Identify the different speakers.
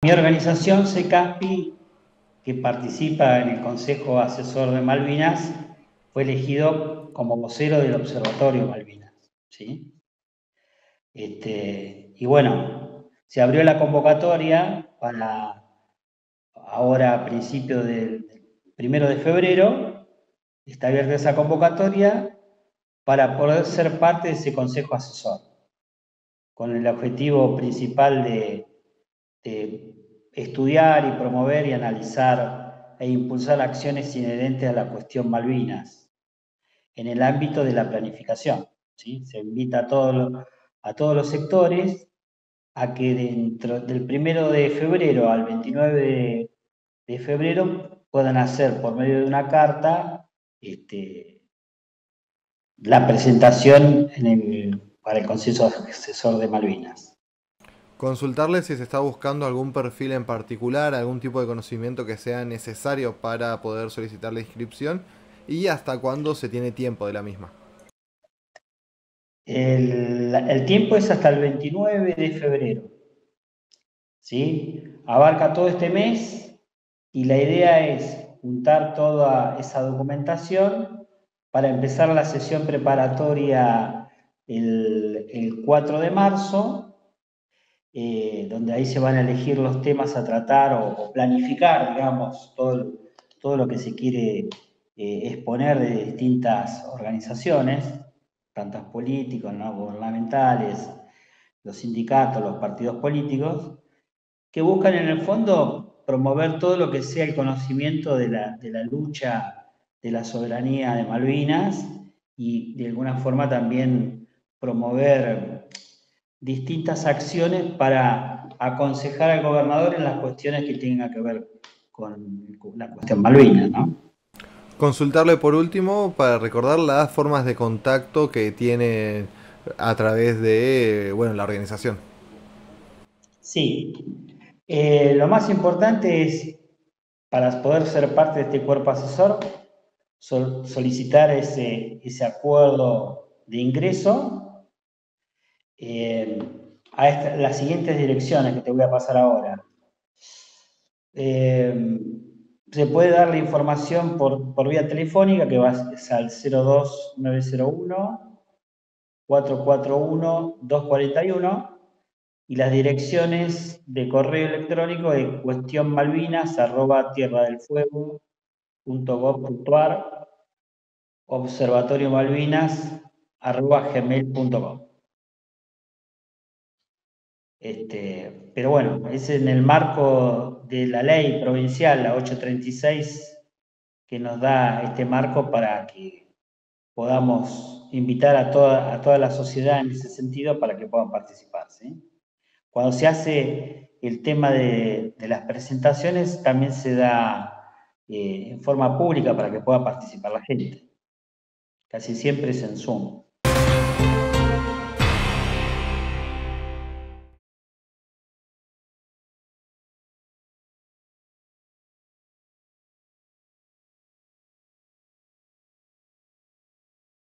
Speaker 1: Mi organización, CECASPI, que participa en el Consejo Asesor de Malvinas, fue elegido como vocero del Observatorio Malvinas. ¿sí? Este, y bueno, se abrió la convocatoria para ahora a principios del primero de febrero, está abierta esa convocatoria para poder ser parte de ese consejo asesor, con el objetivo principal de, estudiar y promover y analizar e impulsar acciones inherentes a la cuestión Malvinas en el ámbito de la planificación. Se invita a todos los a todos los sectores a que dentro del primero de febrero al 29 de, febrero puedan hacer por medio de una carta este, la presentación para el Consejo Asesor de Malvinas.
Speaker 2: Consultarle si se está buscando algún perfil en particular, algún tipo de conocimiento que sea necesario para poder solicitar la inscripción y hasta cuándo se tiene tiempo de la misma.
Speaker 1: El, tiempo es hasta el 29 de febrero. ¿sí? Abarca todo este mes y la idea es juntar toda esa documentación para empezar la sesión preparatoria el, 4 de marzo, eh, donde ahí se van a elegir los temas a tratar o, planificar, digamos, todo, todo, lo que se quiere eh, exponer de distintas organizaciones tantos políticos, no gubernamentales, los sindicatos, los partidos políticos, que buscan en el fondo promover todo lo que sea el conocimiento de la, de la lucha de la soberanía de Malvinas y de alguna forma también promover distintas acciones para aconsejar al gobernador en las cuestiones que tengan que ver con la cuestión Malvinas, ¿no?
Speaker 2: Consultarle por último para recordar las formas de contacto que tiene a través de bueno, la organización.
Speaker 1: Sí, eh, lo más importante es, para poder ser parte de este cuerpo asesor, solicitar ese, ese, acuerdo de ingreso eh, a las siguientes direcciones que te voy a pasar ahora. Eh, se puede dar la información por, vía telefónica que va al 02901 441 241 y las direcciones de correo electrónico de cuestión malvinas arroba tierra del fuego observatorio malvinas arroba este, pero bueno, es en el marco de la ley provincial, la 836, que nos da este marco para que podamos invitar a toda, a toda la sociedad en ese sentido para que puedan participar. Cuando se hace el tema de, las presentaciones, también se da eh, en forma pública para que pueda participar la gente. Casi siempre es en Zoom.